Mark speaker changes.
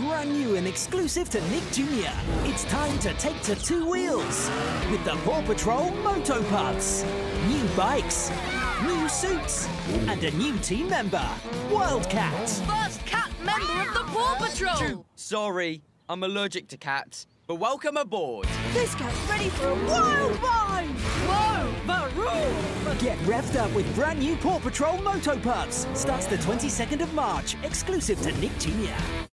Speaker 1: Brand new and exclusive to Nick Jr. It's time to take to two wheels with the Paw Patrol Moto Pups. New bikes, new suits, and a new team member, Wildcat.
Speaker 2: First cat member of the Paw Patrol!
Speaker 3: Sorry, I'm allergic to cats, but welcome aboard.
Speaker 2: This cat's ready for a wild ride! Whoa, Varoo!
Speaker 1: Get revved up with brand new Paw Patrol Moto Pups. Starts the 22nd of March, exclusive to Nick Jr.